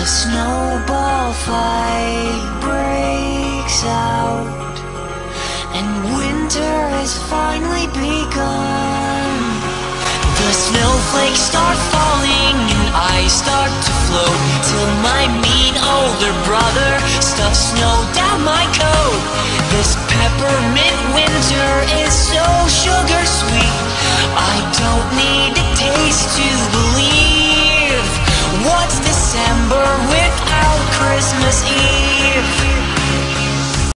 A snowball fight breaks out, and winter has finally begun. The snowflakes start falling, and I start to float till my mean older brother